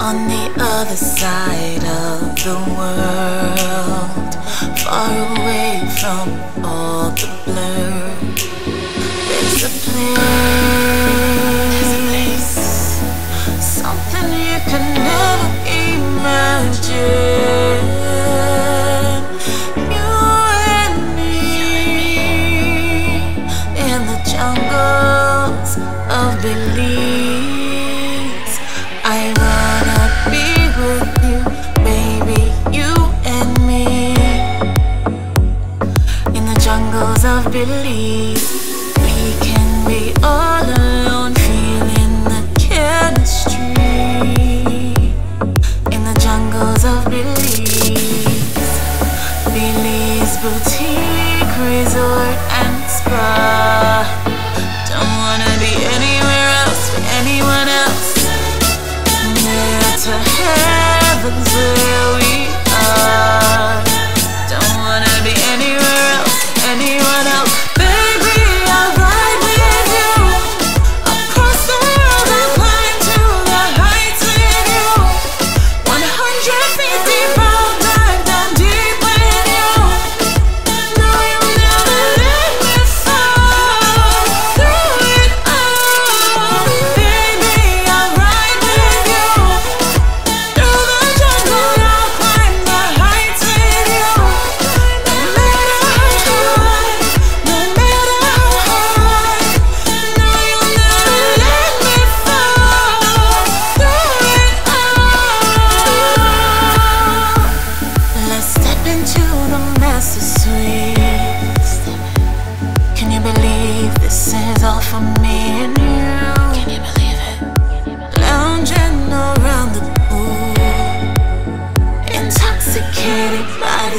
on the other side of the world, far away from all the blur. There's a place, something you can never imagine. You and me in the jungles of Belize. We can be all alone, feeling the chemistry in the jungles of Belize. Belize boutique resort and spa. Don't wanna be anywhere else with anyone else. Where we are.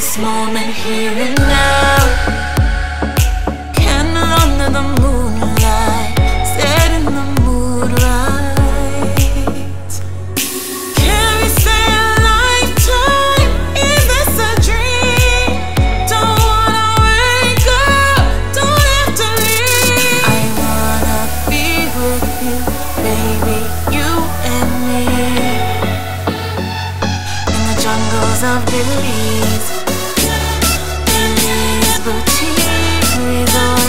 This moment here and now. shadows of days In these boutique